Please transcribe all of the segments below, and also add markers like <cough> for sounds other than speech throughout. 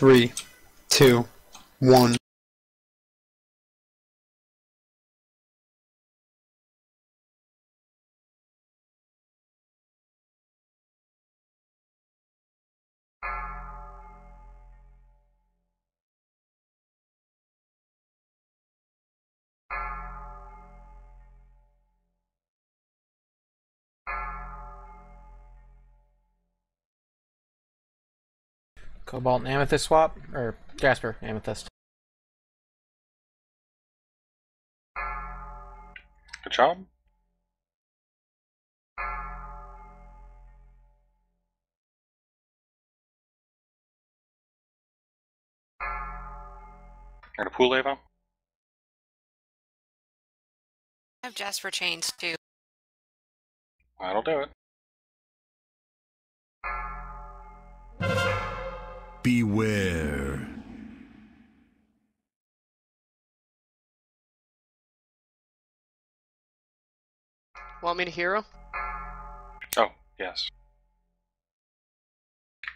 three, two, one. Cobalt and Amethyst swap? Or Jasper, Amethyst. Good job. You're gonna pool Ava? I have Jasper chains too. That'll do it. Beware. Want me to hero? Oh, yes.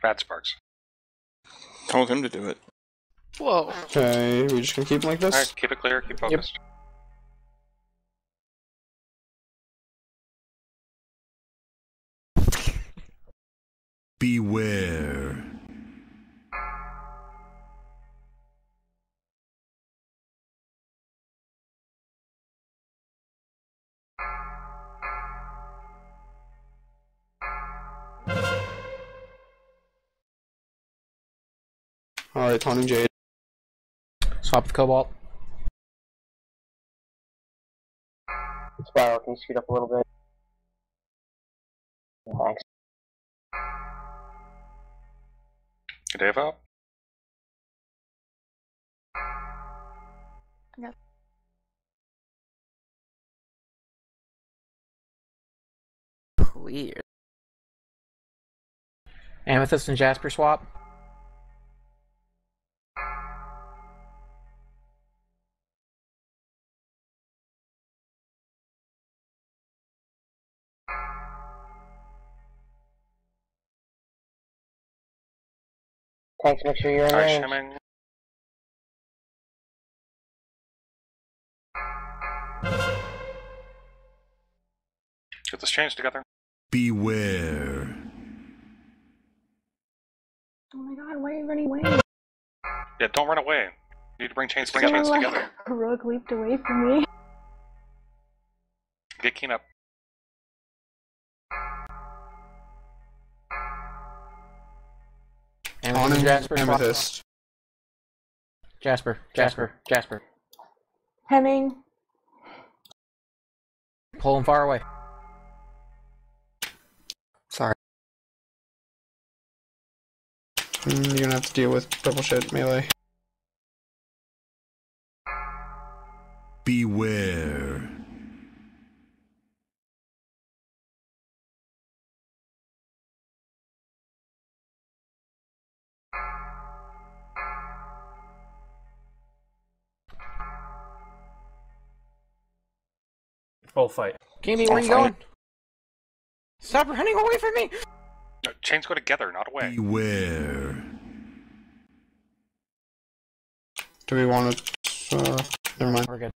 Bad sparks. Told him to do it. Whoa. Okay, we just gonna keep them like this? Alright, keep it clear, keep focused. Beware. Alright, taunting Jade. Swap the Cobalt. Spiral, can you speed up a little bit? Thanks. Get Ava up. Weird. Amethyst and Jasper swap. Thanks, make sure you're in Alright, range. shimming. Get this change together. Beware. Oh my god, why are you running away? Yeah, don't run away. You need to bring chains Someone together. like together. heroic leaped away from me. Get Keen up. Amethyst Jasper swap. Amethyst. Jasper, Jasper, Jasper. Hemming. Pull him far away. Sorry. Mm, You're gonna have to deal with purple shit melee. Beware. Full fight. Gamey, where are you going? Stop running away from me! No, chains go together, not away. Beware. Do we want to? Uh, never mind. We're good.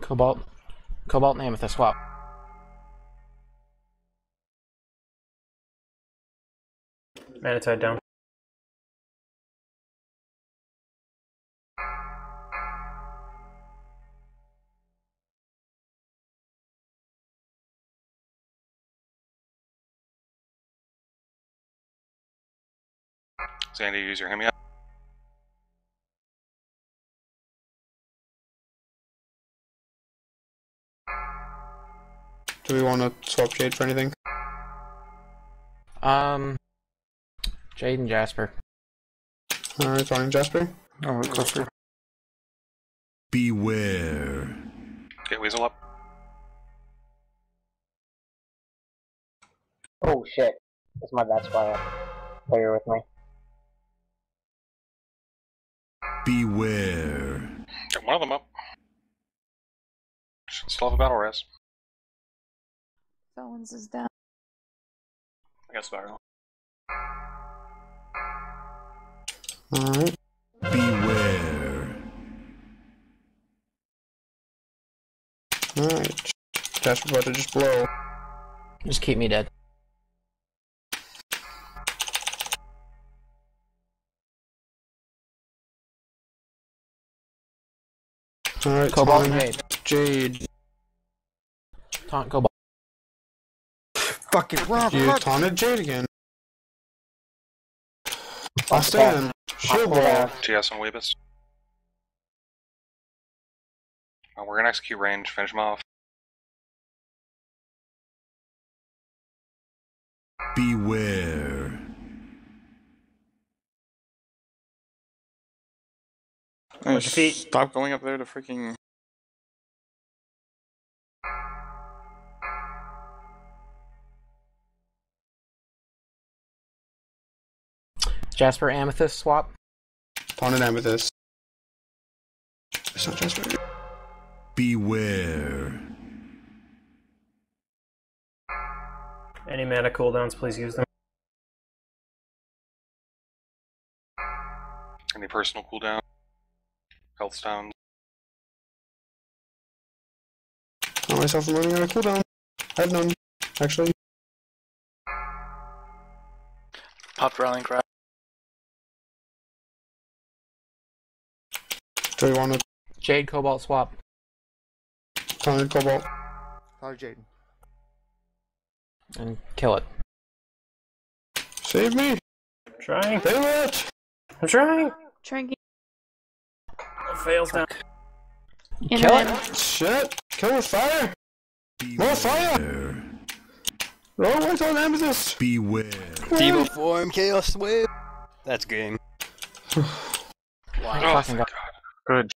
Cobalt. Cobalt and Amethyst swap. Manatide down. Sandy, use your Hemi up. Do we want to swap Jade for anything? Um. Jade and Jasper. Alright, taunting Jasper. Oh, cluster. Beware. Get Weasel up. Oh shit. That's my bad spiral. Player with me. Beware. Get one of them up. Still have a battle res. Felons is down. I guess viral. Alright. Beware. Alright. Jasper about to just blow. Just keep me dead. Alright, Cobalt taunt Jade. Jade. Taunt Cobalt. Fucking You taunted Jade again. Last stand. Shield wall. GS and Weebus. Uh, we're gonna execute range, finish him off. Beware. Hey, Watch your feet. Stop going up there to freaking. Jasper Amethyst swap. Taunted Amethyst. It's not Jasper. Beware. Any mana cooldowns, please use them. Any personal cooldown? Health stones. Not myself from running out of cooldown. I have none, actually. Popped rallying cry. Do we want to Jade Cobalt swap. taunted Cobalt? Sorry, Jade. And kill it. Save me! Trying. They it! I'm trying. Trying to Oh, fails down. get Kill in. it. Shit! Kill with fire! More fire! Beware. Oh, wait on Amethyst! Beware. Demon form, chaos wave. That's game. Oh, <sighs> fucking thank God. God. Good